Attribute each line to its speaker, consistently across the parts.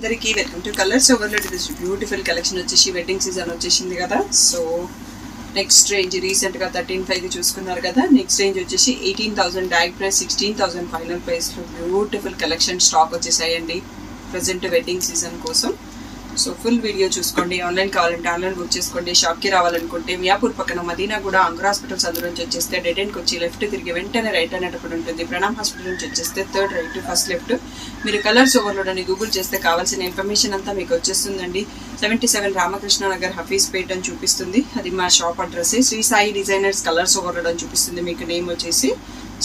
Speaker 1: అందరికీ welcome to colours overload this beautiful collection వచ్చేసి wedding season వచ్చేసింది కదా. సో నెక్స్ట్ రేంజ్ రీసెంట్గా థర్టీన్ ఫైవ్ చూసుకున్నారు కదా. నెక్స్ట్ రేంజ్ వచ్చేసి eighteen thousand direct price sixteen thousand final ప్రైస్లో బ్యూటిఫుల్ కలెక్షన్ స్టాక్ వచ్చేసాయండి. ప్రజెంట్ వెడ్డింగ్ సీజన్ కోసం. సో ఫుల్ వీడియో చూసుకోండి ఆన్లైన్ కావాలంటే ఆన్లైన్ బుక్ చేసుకోండి షాప్కి రావాలనుకుంటే మియాపూర్ పక్కన మదీనా కూడా అంకుర్ హాస్పిటల్స్ అందులో నుంచి వచ్చేస్తే డెడ్ ఎండ్కి వచ్చి లెఫ్ట్ తిరిగి వెంటనే రైట్ అనేటప్పుడు ఉంటుంది. ప్రణామ్ హాస్పిటల్ నుంచి వచ్చేస్తే థర్డ్ రైట్ ఫస్ట్ లెఫ్ట్ మీరు కలర్స్ ఓవర్లోడ్ అని గూగుల్ చేస్తే కావాల్సిన ఇన్ఫర్మేషన్ అంతా మీకు వచ్చేస్తుందండి. Seventy seven Ramakrishna Nagar Hafeezpet అని చూపిస్తుంది. అది మా shop address Sri Sai designers colours overload అని చూపిస్తుంది మీకు నేమ్ వచ్చేసి.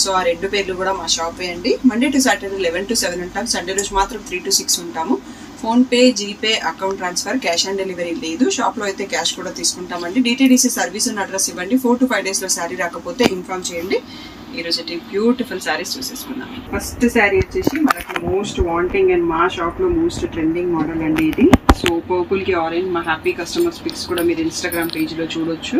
Speaker 1: సో ఆ రెండు పేర్లు కూడా మా షాపే అండి. Monday to Saturday eleven to seven ఉంటాం. సండే రోజు మాత్రం త్రీ టు సిక్స్ ఉంటాము. PhonePe GPay account transfer cash on delivery లేదు. షాప్లో అయితే క్యాష్ కూడా తీసుకుంటామండి. డిటీడీసీ సర్వీస్ ఉన్న అడ్రస్ ఇవ్వండి. ఫోర్ టు ఫైవ్ డేస్లో శారీ రాకపోతే ఇన్ఫార్మ్ చేయండి. ఈరోజు బ్యూటిఫుల్ శారీస్ చూసేసుకుందాం. ఫస్ట్ శారీ వచ్చేసి మనకి మోస్ట్ వాంటింగ్ అండ్ మా షాప్లో మోస్ట్ ట్రెండింగ్ మోడల్ అండి ఇది. సో పర్పుల్కి ఆరెంజ్ మా హ్యాపీ కస్టమర్స్ పిక్స్ కూడా మీరు ఇన్స్టాగ్రామ్ పేజ్లో చూడొచ్చు.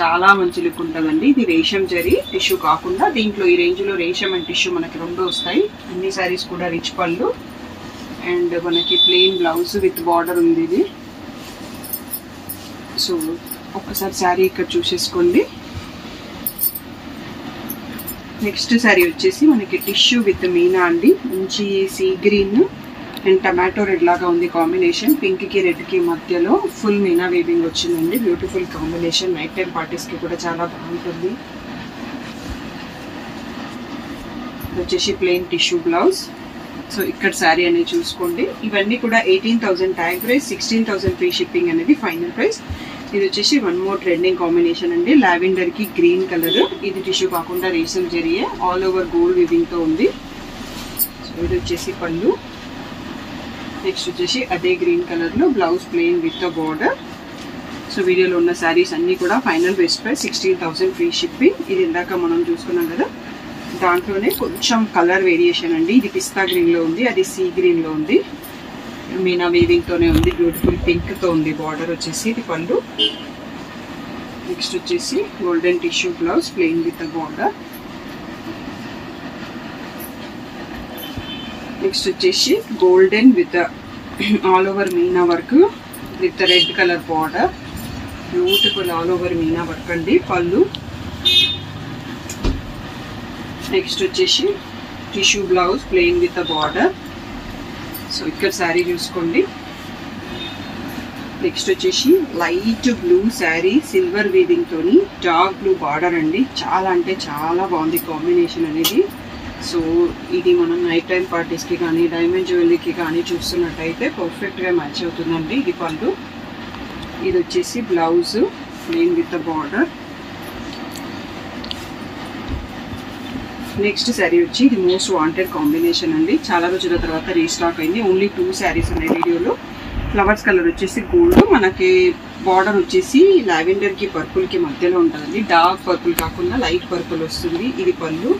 Speaker 1: చాలా మంచి లుక్ ఉంటుందండి. ఇది రేషం జరీ టిష్యూ కాకుండా దీంట్లో ఈ రేంజ్లో రేషం అండ్ టిష్యూ మనకి రెండు వస్తాయి. అన్ని శారీస్ కూడా రిచ్ పళ్ళు. అండ్ మనకి ప్లెయిన్ బ్లౌజ్ విత్ బార్డర్ ఉంది ఇది. సో ఒక్కసారి శారీ ఇక్కడ చూసేసుకోండి. నెక్స్ట్ శారీ వచ్చేసి మనకి టిష్యూ విత్ మీనా అండి. మంచి sea green and tomato red లాగా ఉంది కాంబినేషన్. పింక్కి రెడ్కి మధ్యలో ఫుల్ మీనా వీవింగ్ వచ్చిందండి. Beautiful combination. నైట్ టైం పార్టీస్కి కూడా చాలా బాగుంటుంది. వచ్చేసి ప్లెయిన్ టిష్యూ బ్లౌజ్. సో ఇక్కడ శారీ అనేది చూసుకోండి. ఇవన్నీ కూడా eighteen thousand tag price sixteen thousand free shipping అనేది ఫైనల్ ప్రైస్ ఇది వచ్చేసి వన్ మోర్ ట్రెండింగ్ కాంబినేషన్ అండి. లావెండర్కి గ్రీన్ కలర్ ఇది టిష్యూ కాకుండా రేసం జరిగే ఆల్ ఓవర్ గోల్డ్ వివింగ్తో ఉంది. సో ఇది వచ్చేసి పళ్ళు. నెక్స్ట్ వచ్చేసి అదే గ్రీన్ కలర్లో blouse plain with the border so వీడియోలో ఉన్న శారీస్ అన్ని కూడా final best price sixteen thousand free shipping ఇది ఇందాక మనం చూసుకున్నాం కదా దాంట్లోనే కొంచెం కలర్ వేరియేషన్ అండి. ఇది పిస్తా గ్రీన్లో ఉంది అది సీ గ్రీన్లో ఉంది. మీనా వీవింగ్తోనే ఉంది బ్యూటిఫుల్ పింక్తో ఉంది బార్డర్ వచ్చేసి ఇది పళ్ళు నెక్స్ట్ వచ్చేసి golden tissue blouse plain with border next వచ్చేసి golden with all over meena work with red colour border beautiful all over meena work అండి. పళ్ళు నెక్స్ట్ వచ్చేసి tissue blouse plain with a border so ఇక్కడ శారీ చూసుకోండి. Next వచ్చేసి light blue sari silver weaving dark blue border అండి. చాలా అంటే చాలా బాగుంది కాంబినేషన్ అనేది. సో ఇది మనం నైట్ టైం పార్టీస్కి కానీ డైమండ్ జ్యువెలరీకి కానీ చూస్తున్నట్టయితే పర్ఫెక్ట్గా మ్యాచ్ అవుతుందండి. ఇది పళ్ళు. ఇది వచ్చేసి blouse plain with border next sari వచ్చి ఇది మోస్ట్ వాంటెడ్ కాంబినేషన్ అండి. చాలా రోజుల తర్వాత రీస్టాక్ అయింది. ఓన్లీ టూ శారీస్ ఉన్నాయి వీడియోలో. ఫ్లవర్స్ కలర్ వచ్చేసి గోల్డ్ మనకి బార్డర్ వచ్చేసి లావెండర్కి పర్పుల్కి మధ్యలో ఉంటుందండి. డార్క్ పర్పుల్ కాకుండా లైట్ పర్పుల్ వస్తుంది. ఇది పళ్ళు.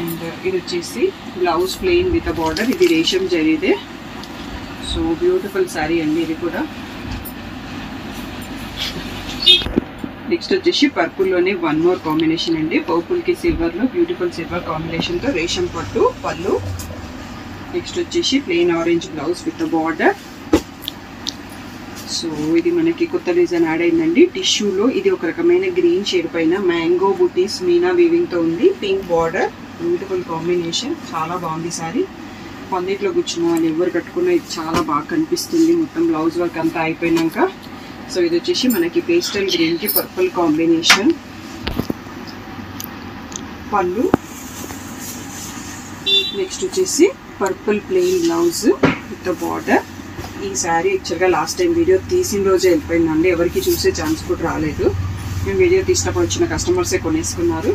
Speaker 1: అండ్ ఇది వచ్చేసి బ్లౌజ్ ప్లెయిన్ విత్ బార్డర్ ఇది రేషం జరిదే. సో బ్యూటిఫుల్ శారీ అండి ఇది కూడా. నెక్స్ట్ వచ్చేసి పర్పుల్లోనే వన్ మోర్ కాంబినేషన్ అండి. పర్పుల్కి సిల్వర్లో బ్యూటిఫుల్ సిల్వర్ కాంబినేషన్తో రేషం పట్టు పళ్ళు. నెక్స్ట్ వచ్చేసి plain orange blouse with border so ఇది మనకి కొత్త డిజైన్ యాడ్ అయిందండి. టిష్యూలో ఇది ఒక రకమైన గ్రీన్ షేడ్ పైన మ్యాంగో బుటీస్ మీనా వీవింగ్తో ఉంది. పింక్ బార్డర్ బ్యూటిఫుల్ కాంబినేషన్ చాలా బాగుంది సారీ పందిట్లో కూర్చున్న వాళ్ళు ఎవరు కట్టుకున్నా ఇది చాలా బాగా కనిపిస్తుంది. మొత్తం బ్లౌజ్ వర్క్ అంతా అయిపోయినాక. సో ఇది వచ్చేసి మనకి పేస్టల్ గ్రీన్కి పర్పుల్ కాంబినేషన్ పళ్ళు. నెక్స్ట్ వచ్చేసి purple plain blouse with border ఈ శారీ యాక్చువల్గా లాస్ట్ టైం వీడియో తీసిన రోజే వెళ్ళిపోయిందండి. ఎవరికి చూసే ఛాన్స్ కూడా రాలేదు. మేము వీడియో తీసినప్పుడు వచ్చిన కస్టమర్సే కొనేసుకున్నారు.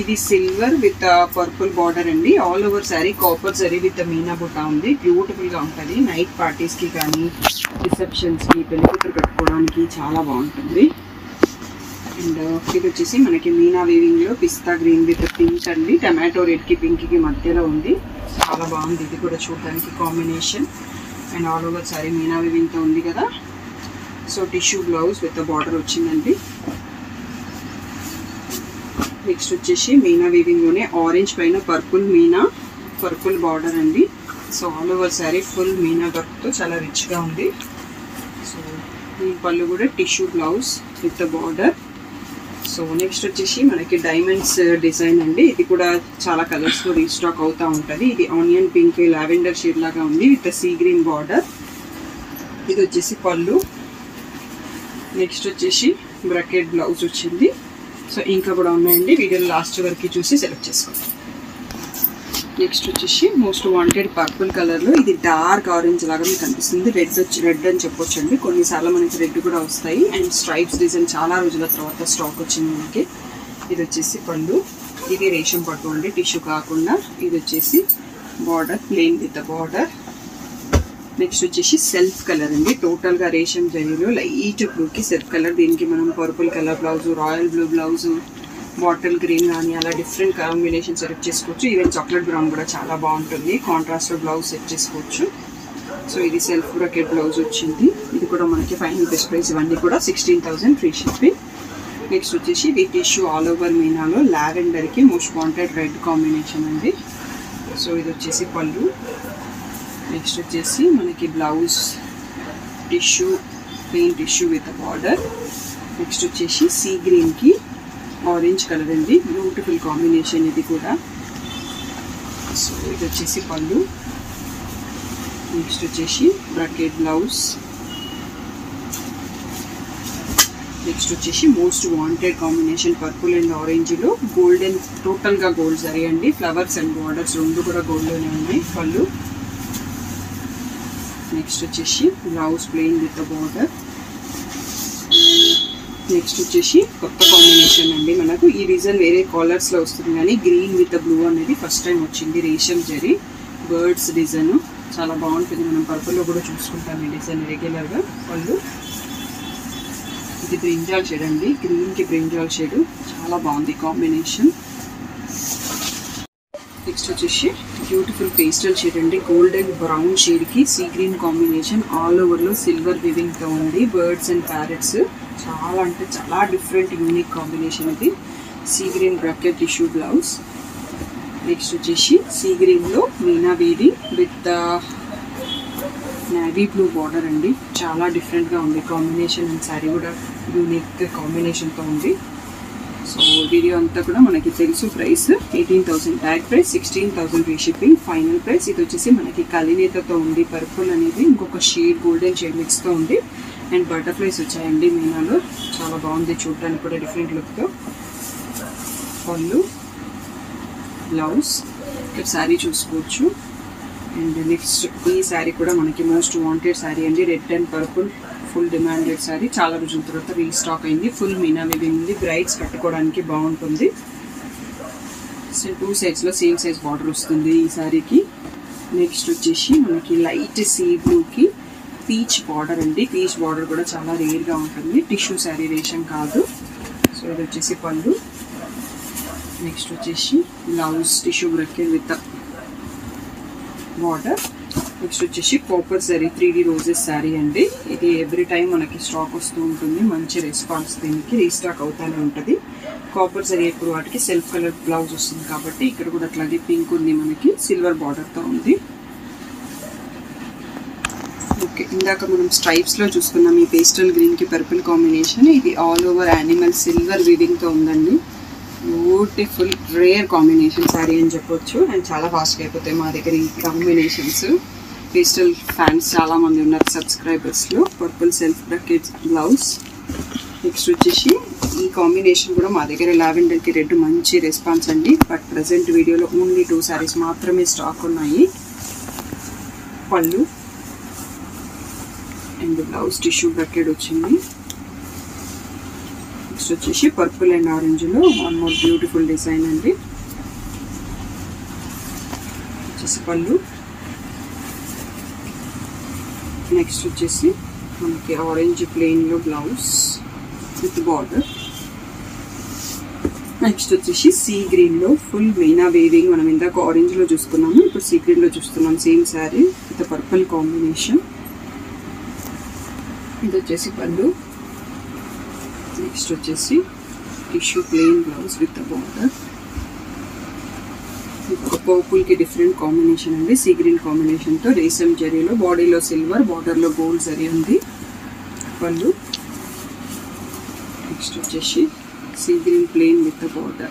Speaker 1: ఇది సిల్వర్ విత్ పర్పుల్ బార్డర్ అండి. ఆల్ ఓవర్ శారీ కాపర్ జరీ విత్ మీనా బుట్ట ఉంది. బ్యూటిఫుల్గా ఉంటుంది. నైట్ పార్టీస్కి కానీ రిసెప్షన్స్కి పెళ్ళికూతురు కట్టుకోవడానికి చాలా బాగుంటుంది. అండ్ uh, ఇది వచ్చేసి మనకి మీనా వీవింగ్లో పిస్తా గ్రీన్ విత్ పింక్ అండి. టమాటో రెడ్కి పింక్కి మధ్యలో ఉంది. చాలా బాగుంది. ఇది కూడా చూడడానికి combination and all over sari meena వీవింగ్తో ఉంది కదా. So tissue blouse with border వచ్చిందండి. నెక్స్ట్ వచ్చేసి మీనా వీవింగ్లోనే ఆరెంజ్ పైన పర్పుల్ మీనా పర్పుల్ బార్డర్ అండి. So all over sari full meena వర్క్తో చాలా రిచ్గా ఉంది. సో ఈ పళ్ళు కూడా tissue blouse with border so next వచ్చేసి మనకి డైమండ్స్ డిజైన్ uh, అండి. ఇది కూడా చాలా కలర్స్లో రీస్టాక్ అవుతూ ఉంటుంది. ఇది ఆనియన్ పింక్ లావెండర్ షేడ్ లాగా ఉంది విత్ సీ గ్రీన్ బార్డర్ ఇది వచ్చేసి పళ్ళు. నెక్స్ట్ వచ్చేసి బ్రకెట్ బ్లౌజ్ వచ్చింది. సో ఇంకా కూడా ఉన్నాయండి. వీడియో లాస్ట్ వరకు చూసి సెలెక్ట్ చేసుకోండి. నెక్స్ట్ వచ్చేసి మోస్ట్ వాంటెడ్ పర్పుల్ కలర్లో ఇది డార్క్ ఆరెంజ్ లాగా మీకు కనిపిస్తుంది రెడ్ వచ్చి రెడ్ అని చెప్పొచ్చు అండి కొన్నిసార్లు మనకి రెడ్ కూడా వస్తాయి. అండ్ స్ట్రైప్స్ డిజైన్ చాలా రోజుల తర్వాత స్టాక్ వచ్చింది మనకి. ఇది వచ్చేసి పళ్ళు ఇది రేషం పట్టు అండి. టిష్యూ కాకుండా ఇది వచ్చేసి border plain with border next వచ్చేసి సెల్ఫ్ కలర్ అండి. టోటల్గా రేషం జరీలో లైట్ బ్లూకి సెల్ఫ్ కలర్. దీనికి మనం purple colour blouse royal blue blouse bottle green కానీ అలా డిఫరెంట్ కాంబినేషన్ సెలెక్ట్ చేసుకోవచ్చు. ఈవెన్ చాక్లెట్ బ్రౌన్ కూడా చాలా బాగుంటుంది. కాంట్రాస్ట్ బ్లౌజ్ సెట్ చేసుకోవచ్చు. సో ఇది సెల్ఫ్ బ్రకెట్ బ్లౌజ్ వచ్చింది. ఇది కూడా మనకి ఫైనల్ బెస్ట్ ప్రైస్ ఇవన్నీ కూడా sixteen thousand free shipping next వచ్చేసి ఇది టిష్యూ ఆల్ ఓవర్ మీనాలో. లావెండర్కి మోస్ట్ వాంటెడ్ రెడ్ కాంబినేషన్ అండి. సో ఇది వచ్చేసి పళ్ళు. నెక్స్ట్ వచ్చేసి మనకి blouse tissue plain tissue with border next వచ్చేసి సీ గ్రీన్కి ఆరెంజ్ కలర్ అండి. బ్యూటిఫుల్ కాంబినేషన్ ఇది కూడా. సో ఇది వచ్చేసి పళ్ళు. నెక్స్ట్ వచ్చేసి బ్రకెట్ బ్లౌజ్ నెక్స్ట్ వచ్చేసి most wanted combination purple and ఆరెంజ్లో golden టోటల్గా గోల్డ్ సరే అండి. ఫ్లవర్స్ అండ్ బార్డర్స్ రెండు కూడా గోల్డ్లోనే ఉన్నాయి. పళ్ళు. నెక్స్ట్ వచ్చేసి blouse plain with border next వచ్చేసి కొత్త కాంబినేషన్ అండి మనకు. ఈ డిజైన్ వేరే కలర్స్లో వస్తుంది కానీ గ్రీన్ విత్ బ్లూ అనేది ఫస్ట్ టైం వచ్చింది. రేషం జరీ బర్డ్స్ డిజైన్ చాలా బాగుంటుంది. మనం పర్పుల్లో కూడా చూసుకుంటాం ఈ డిజైన్ రెగ్యులర్గా వాళ్ళు ఇది బ్రింజాల్ షేడ్ అండి. గ్రీన్కి బ్రింజాల్ షేడ్ చాలా బాగుంది కాంబినేషన్ నెక్స్ట్ వచ్చేసి బ్యూటిఫుల్ పేస్టల్ షేడ్ అండి. గోల్డెన్ బ్రౌన్ షేడ్కి సీ గ్రీన్ కాంబినేషన్ ఆల్ ఓవర్లో సిల్వర్ వివింగ్తో ఉంది. బర్డ్స్ అండ్ ప్యారెట్స్ చాలా అంటే చాలా డిఫరెంట్ యూనిక్ కాంబినేషన్ ఇది. Sea green brocade tissue blouse next వచ్చేసి సీ గ్రీన్లో మీనా వేది విత్ నేవీ బ్లూ బార్డర్ అండి. చాలా డిఫరెంట్గా ఉంది. కాంబినేషన్ అండ్ శారీ కూడా యూనిక్ కాంబినేషన్తో ఉంది. సో వీడియో అంతా కూడా మనకి తెలుసు price eighteen thousand tag price sixteen thousand free shipping final price ఇది వచ్చేసి మనకి కలినేతతో ఉంది. పర్పుల్ అనేది ఇంకొక షేడ్ గోల్డెన్ షేడ్ మిక్స్తో ఉంది. అండ్ బటర్ఫ్లైస్ వచ్చాయండి మీనాలో. చాలా బాగుంది చూడటానికి కూడా డిఫరెంట్ లుక్తో పళ్ళు బ్లౌజ్ ఇక్కడ శారీ చూసుకోవచ్చు. అండ్ నెక్స్ట్ ఈ శారీ కూడా మనకి మోస్ట్ వాంటెడ్ శారీ అండి. Red and purple full demanded sari చాలా రోజుల తర్వాత రీస్టాక్ అయింది. ఫుల్ మీనా ఉంది. బ్రైడ్స్ కట్టుకోవడానికి బాగుంటుంది. సో టూ సైడ్స్లో సేమ్ సైజ్ బార్డర్ వస్తుంది ఈ శారీకి నెక్స్ట్ వచ్చేసి మనకి లైట్ సీ బ్లూకి పీచ్ బార్డర్ అండి. పీచ్ బార్డర్ కూడా చాలా రేర్గా ఉంటుంది. టిష్యూ శారీ రేషన్ కాదు. సో ఇది వచ్చేసి పళ్ళు. నెక్స్ట్ వచ్చేసి blouse tissue brocade with border next వచ్చేసి copper zari three D roses sari అండి. ఇది ఎవ్రీ టైం మనకి స్టాక్ వస్తూ ఉంటుంది. మంచి రెస్పాన్స్ దీనికి రీస్టాక్ అవుతానే ఉంటుంది. కాపర్ జరీ ఎప్పుడు వాటికి సెల్ఫ్ కలర్ బ్లౌజ్ వస్తుంది కాబట్టి ఇక్కడ కూడా అట్లాగే పింక్ ఉంది మనకి సిల్వర్ బార్డర్తో ఉంది. ఓకే ఇందాక మనం స్ట్రైప్స్లో చూసుకున్నాం. ఈ పేస్టల్ గ్రీన్కి పర్పుల్ కాంబినేషన్ ఇది ఆల్ ఓవర్ యానిమల్ సిల్వర్ వీడింగ్తో ఉందండి. బ్యూటిఫుల్ రేర్ కాంబినేషన్ శారీ అని చెప్పొచ్చు. అండ్ చాలా ఫాస్ట్గా అయిపోతాయి మా దగ్గర ఈ కాంబినేషన్స్ పేస్టల్ ఫ్యాన్స్ చాలా మంది ఉన్నారు సబ్స్క్రైబర్స్లో purple self brocade blouse next వచ్చేసి ఈ కాంబినేషన్ కూడా మా దగ్గర లావెండర్కి రెడ్ మంచి రెస్పాన్స్ అండి. బట్ ప్రజెంట్ వీడియోలో ఓన్లీ టూ శారీస్ మాత్రమే స్టాక్ ఉన్నాయి. పళ్ళు. అండ్ బ్లౌజ్ టిష్యూ బ్రకెట్ వచ్చింది. నెక్స్ట్ వచ్చేసి పర్పుల్ అండ్ ఆరెంజ్లో వన్ మోర్ బ్యూటిఫుల్ డిజైన్ అండి. వచ్చేసి పళ్ళు. నెక్స్ట్ వచ్చేసి మనకి ఆరెంజ్ ప్లెయిన్లో బ్లౌజ్ విత్ బార్డర్ నెక్స్ట్ వచ్చేసి సీ గ్రీన్లో ఫుల్ మీనా వేవింగ్ మనం ఇందాక ఆరెంజ్లో చూసుకున్నాము ఇప్పుడు సీ గ్రీన్లో చూస్తున్నాం same sari with purple combination ఇది వచ్చేసి పళ్ళు. నెక్స్ట్ వచ్చేసి tissue plain blouse with border పర్పుల్కి different combination అండి సీ గ్రీన్ కాంబినేషన్తో రేసమ్ జరీలో బాడీలో సిల్వర్ బార్డర్లో గోల్డ్ జరీ ఉంది. పళ్ళు. నెక్స్ట్ వచ్చేసి sea green plain with border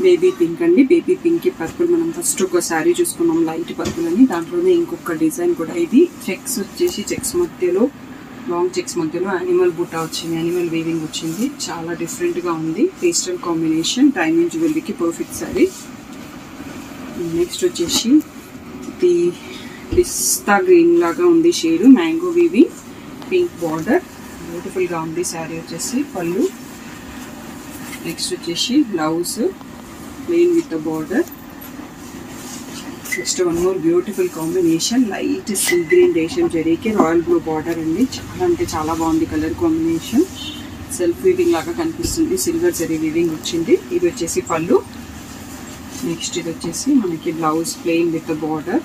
Speaker 1: baby pink అండి. బేబీ పింక్ పర్పుల్ మనం ఫస్ట్ ఒక శారీ చూసుకున్నాం. లైట్ పర్పుల్ అని. దాంట్లోనే ఇంకొక డిజైన్ కూడా ఇది. చెక్స్ వచ్చేసి చెక్స్ మధ్యలో లాంగ్ చెక్స్ మధ్యలో యానిమల్ బుట్ట వచ్చింది యానిమల్ వీవింగ్ వచ్చింది. చాలా డిఫరెంట్గా ఉంది. పేస్టల్ కాంబినేషన్ డైమండ్ జ్యువెలరీకి పర్ఫెక్ట్ శారీ నెక్స్ట్ వచ్చేసి ఇది పిస్తా గ్రీన్ లాగా ఉంది shade mango weaving pink border బ్యూటిఫుల్గా ఉంది శారీ వచ్చేసి పళ్ళు. నెక్స్ట్ వచ్చేసి blouse plain with the border next one more beautiful combination light sea green ration జరీకి రాయల్ బ్లూ బార్డర్ అండి చాలా అంటే చాలా బాగుంది కలర్ కాంబినేషన్ సెల్ఫ్ వీవింగ్ లాగా కనిపిస్తుంది. సిల్వర్ జరీ వీవింగ్ వచ్చింది. ఇది వచ్చేసి పళ్ళు. నెక్స్ట్ ఇది వచ్చేసి మనకి blouse plain with border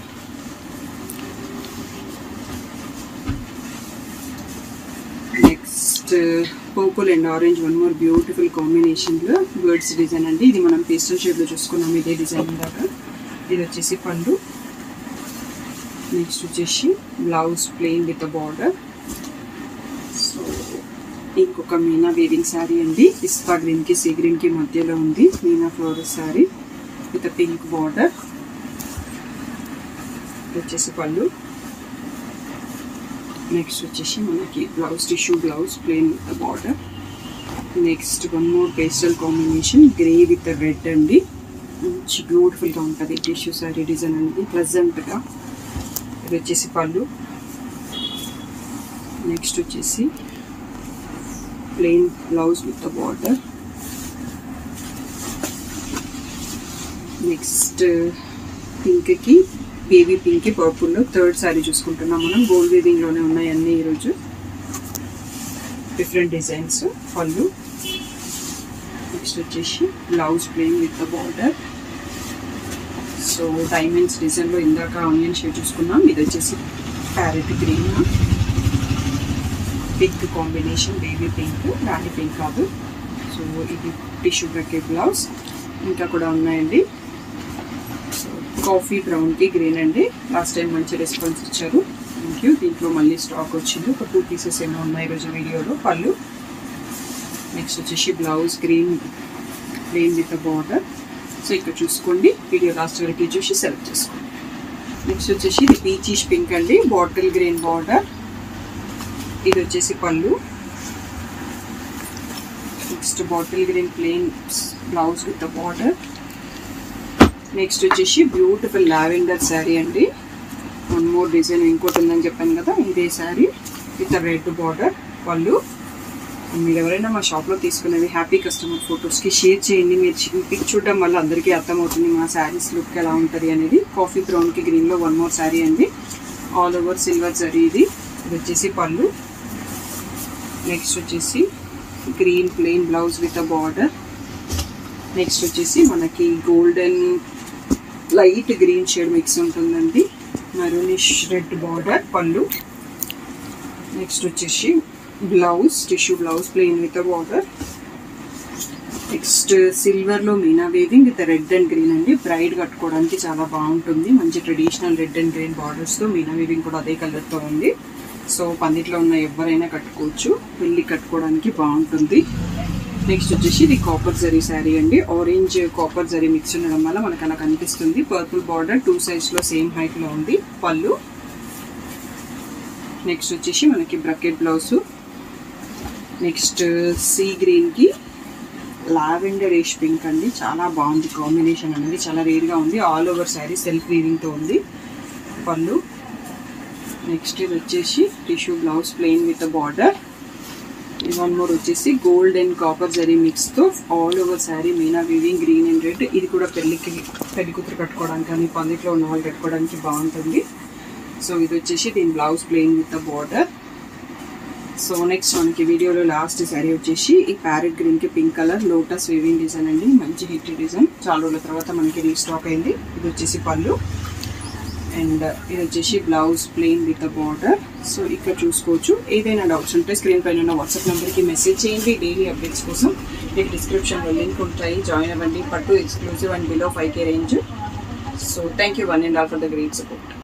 Speaker 1: next purple and orange one more beautiful కాంబినేషన్లో బర్డ్స్ డిజైన్ అండి. ఇది మనం పేస్టల్ షేడ్లో చూసుకున్నాం ఇదే డిజైన్ దాకా ఇది వచ్చేసి పళ్ళు నెక్స్ట్ వచ్చేసి blouse plain with border so ఇంకొక మీనా వేవింగ్ శారీ అండి. పిస్తా గ్రీన్కి సీ గ్రీన్కి మధ్యలో ఉంది meena floral sari with pink border వచ్చేసి పళ్ళు నెక్స్ట్ వచ్చేసి మనకి blouse tissue blouse plain with border next one more pastel combination grey with red అండి. మంచి బ్యూటిఫుల్గా ఉంటుంది. టిష్యూ సారీ డిజైన్ అనేది ప్లెజెంట్గా ఇది వచ్చేసి పళ్ళు. నెక్స్ట్ వచ్చేసి plain blouse with border next పింక్కి బేబీ పింక్ పర్పుల్లో థర్డ్ శారీ చూసుకుంటున్నాం మనం. గోల్డ్ వీవింగ్లోనే ఉన్నాయి అన్నీ ఈరోజు. Different designs pallu. నెక్స్ట్ వచ్చేసి blouse plain with the border so diamonds డిజైన్లో ఇందాక ఆనియన్ షేడ్ చూసుకున్నాం. ఇది వచ్చేసి parrot green pink combination baby pink rani pink కాదు. సో ఇది టిష్యూ బ్రకెట్ బ్లౌజ్ ఇంకా కూడా ఉన్నాయండి. సో కాఫీ బ్రౌన్కి గ్రీన్ అండి. లాస్ట్ టైం మంచి రెస్పాన్స్ ఇచ్చారు. థ్యాంక్ యూ దీంట్లో మళ్ళీ స్టాక్ వచ్చింది. ఒక టూ పీసెస్ ఏమో ఉన్నాయి ఈరోజు వీడియోలో. పళ్ళు. నెక్స్ట్ వచ్చేసి blouse green plain with border so ఇక్కడ చూసుకోండి. వీడియో లాస్ట్ వరకు చూసి సెలెక్ట్ చేసుకోండి. నెక్స్ట్ వచ్చేసి ఇది పీచీష్ పింక్ అండి. Bottle green border. ఇది వచ్చేసి pallu. Next bottle green plain blouse with border. Next వచ్చేసి బ్యూటిఫుల్ లావెండర్ శారీ అండి. వన్ మోర్ డిజైన్ ఇంకోటి ఉందని చెప్పాను కదా ఇదే శారీ విత్ రెడ్ బార్డర్. పళ్ళు. మీరు ఎవరైనా మా షాప్లో తీసుకునేవి హ్యాపీ కస్టమర్ ఫొటోస్కి షేర్ చేయండి. మీరు పిక్ చూడడం వల్ల అందరికీ అర్థమవుతుంది మా శారీస్ లుక్ ఎలా ఉంటుంది అనేది. కాఫీ బ్రౌన్కి గ్రీన్లో వన్ మోర్ శారీ అండి. ఆల్ ఓవర్ సిల్వర్ జరీ ఇది. ఇది వచ్చేసి పళ్ళు. నెక్స్ట్ వచ్చేసి green plain blouse with uh border. Next వచ్చేసి మనకి golden light green shade mix ఉంటుందండి. మరూనిష్ రెడ్ బార్డర్ పళ్ళు. నెక్స్ట్ వచ్చేసి blouse tissue blouse plain with border next సిల్వర్లో Meena weaving with red and green అండి. బ్రైడ్ కట్టుకోవడానికి చాలా బాగుంటుంది. మంచి ట్రెడిషనల్ రెడ్ అండ్ గ్రీన్ బార్డర్స్తో మీనా వేవింగ్ కూడా అదే కలర్తో ఉంది. సో పందిట్లో ఉన్న ఎవరైనా కట్టుకోవచ్చు. పెళ్ళి కట్టుకోవడానికి బాగుంటుంది. నెక్స్ట్ వచ్చేసి ఇది కాపర్ జరీ శారీ అండి. ఆరెంజ్ కాపర్ జరీ మిక్స్ ఉండడం వల్ల మనకు అలా కనిపిస్తుంది. పర్పుల్ బార్డర్ టూ సైజ్లో సేమ్ హైట్లో ఉంది. పళ్ళు. నెక్స్ట్ వచ్చేసి మనకి బ్రకెట్ బ్లౌజ్ నెక్స్ట్ సీ గ్రీన్కి లావెండర్ ఏష్ పింక్ అండి. చాలా బాగుంది కాంబినేషన్ అనేది. చాలా రేర్గా ఉంది. ఆల్ ఓవర్ శారీ సెల్ఫ్ వీవింగ్తో ఉంది. పళ్ళు. నెక్స్ట్ ఇది వచ్చేసి tissue blouse plain with border. One more వచ్చేసి gold and copper zari మిక్స్తో all over sari meena weaving green and red. ఇది కూడా పెళ్ళికి పెళ్ళి కూతురు కట్టుకోవడానికి కానీ పందిట్లో ఉన్న వాళ్ళు కట్టుకోవడానికి బాగుంటుంది. సో ఇది వచ్చేసి దీని blouse plain with border. So next మనకి వీడియోలో లాస్ట్ శారీ వచ్చేసి ఈ ప్యారెట్ గ్రీన్కి pink colour lotus weaving design అండి. మంచి హిట్ డిజైన్ చాలా రోజుల తర్వాత మనకి రీస్టాక్ అయింది. ఇది వచ్చేసి పళ్ళు. అండ్ ఇది వచ్చేసి blouse plain with border so ఇక్కడ చూసుకోవచ్చు. ఏదైనా డౌట్స్ ఉంటే స్క్రీన్ పైన ఉన్న వాట్సాప్ నెంబర్కి మెసేజ్ చేయండి. డైలీ అప్డేట్స్ కోసం మీకు డిస్క్రిప్షన్లో లింక్ ఉంటాయి. జాయిన్ అవ్వండి. పట్టు exclusive and below five K range so thank you one and all for the great support